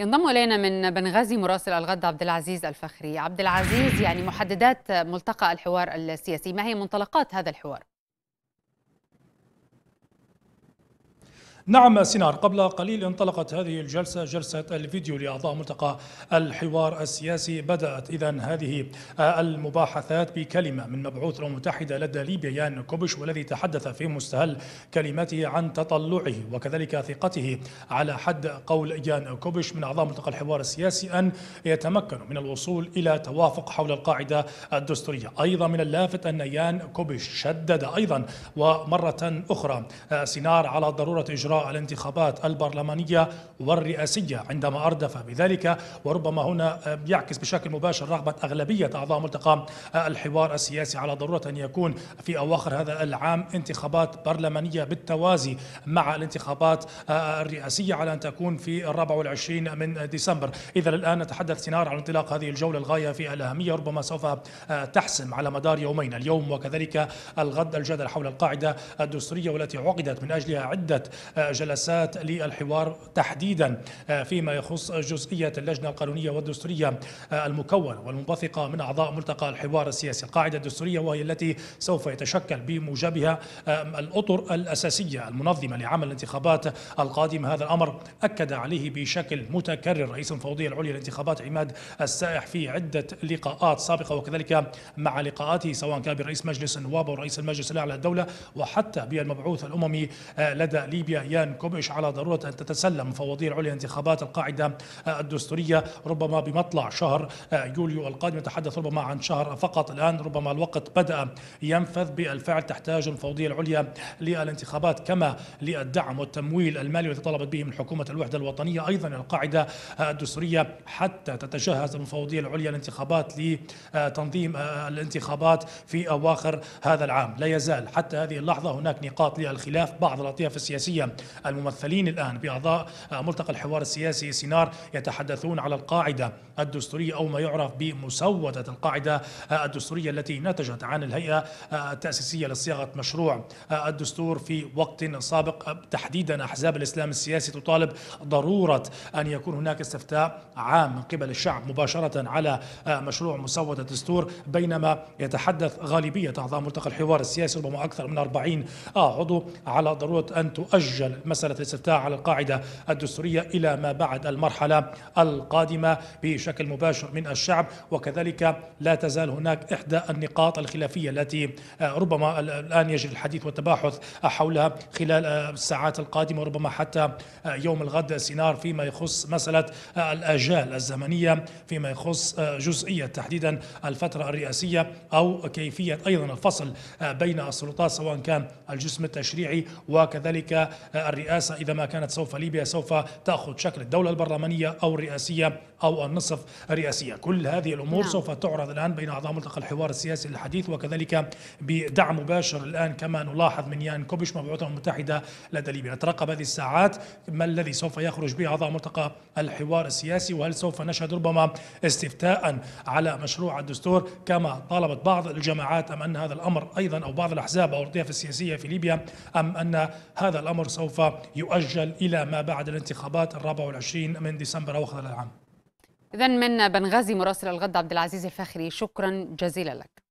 ينضم إلينا من بنغازي مراسل الغد عبد العزيز الفخري. عبد العزيز يعني محددات ملتقى الحوار السياسي. ما هي منطلقات هذا الحوار؟ نعم سينار قبل قليل انطلقت هذه الجلسة جلسة الفيديو لأعضاء ملتقى الحوار السياسي. بدأت إذا هذه المباحثات بكلمة من مبعوث الأمم المتحدة لدى ليبيا يان كوبش والذي تحدث في مستهل كلمته عن تطلعه وكذلك ثقته على حد قول يان كوبش. من أعضاء ملتقى الحوار السياسي أن يتمكنوا من الوصول إلى توافق حول القاعدة الدستورية. أيضا من اللافت أن يان كوبش شدد أيضا ومرة أخرى سينار على ضرورة إجراء الانتخابات البرلمانية والرئاسية عندما أردف بذلك وربما هنا يعكس بشكل مباشر رغبة أغلبية أعضاء ملتقى الحوار السياسي على ضرورة أن يكون في أواخر هذا العام انتخابات برلمانية بالتوازي مع الانتخابات الرئاسية على أن تكون في الرابع والعشرين من ديسمبر. إذا الآن نتحدث سينار عن انطلاق هذه الجولة الغاية في الأهمية ربما سوف تحسم على مدار يومين اليوم وكذلك الغد الجدل حول القاعدة الدستورية والتي عقدت من أجلها عدة جلسات للحوار تحديدا فيما يخص جزئية اللجنة القانونية والدستورية المكونة والمنبثقة من أعضاء ملتقى الحوار السياسي. القاعدة الدستورية وهي التي سوف يتشكل بموجبها الأطر الأساسية المنظمة لعمل الانتخابات القادمة هذا الأمر أكد عليه بشكل متكرر رئيس الفوضية العليا للانتخابات عماد السائح في عدة لقاءات سابقة وكذلك مع لقاءاته سواء كان برئيس مجلس النواب ورئيس المجلس الأعلى للدولة وحتى بالمبعوث الأممي لدى ليبيا يان كوبش على ضرورة أن تتسلم مفوضية العليا انتخابات القاعدة الدستورية. ربما بمطلع شهر يوليو القادم يتحدث ربما عن شهر فقط. الآن ربما الوقت بدأ ينفذ بالفعل. تحتاج المفوضية العليا للانتخابات كما للدعم والتمويل المالي الذي طلبت به من حكومة الوحدة الوطنية. أيضا القاعدة الدستورية حتى تتجهز المفوضية العليا للانتخابات لتنظيم الانتخابات في أواخر هذا العام. لا يزال حتى هذه اللحظة هناك نقاط للخلاف. بعض الأطياف السياسية الممثلين الآن بأعضاء ملتقى الحوار السياسي سينار يتحدثون على القاعدة الدستورية أو ما يعرف بمسودة القاعدة الدستورية التي نتجت عن الهيئة التأسيسية لصياغة مشروع. الدستور في وقت سابق تحديدا أحزاب الإسلام السياسي تطالب ضرورة أن يكون هناك استفتاء عام من قبل الشعب مباشرة على مشروع مسودة الدستور. بينما يتحدث غالبية أعضاء ملتقى الحوار السياسي ربما أكثر من 40 عضو على ضرورة أن تؤجل مسألة الاستفتاء على القاعدة الدستورية إلى ما بعد المرحلة القادمة. بشكل مباشر من الشعب وكذلك لا تزال هناك إحدى النقاط الخلافية التي ربما الآن يجري الحديث والتباحث حولها خلال الساعات القادمة وربما حتى يوم الغد سينار فيما يخص مسألة الآجال الزمنية فيما يخص جزئية تحديدا الفترة الرئاسية أو كيفية أيضا الفصل بين السلطات سواء كان الجسم التشريعي وكذلك الرئاسة إذا ما كانت سوف ليبيا سوف تأخذ شكل الدولة البرلمانية أو الرئاسية أو النصف رئاسية كل هذه الأمور نعم. سوف تعرض الآن بين أعضاء ملتقى الحوار السياسي الحديث وكذلك بدعم مباشر الآن كما نلاحظ من يان كوبش مبعوثة المتحدة لدى ليبيا نترقب هذه الساعات ما الذي سوف يخرج به أعضاء ملتقى الحوار السياسي وهل سوف نشهد ربما استفتاء على مشروع الدستور كما طالبت بعض الجماعات أم أن هذا الأمر أيضا أو بعض الأحزاب أو الأطياف السياسية في ليبيا أم أن هذا الأمر سوف يؤجل إلى ما بعد الانتخابات الرابع والعشرين من ديسمبر أواخر العام. إذا من بنغازي مراسل الغد عبد العزيز الفخري شكرا جزيلا لك.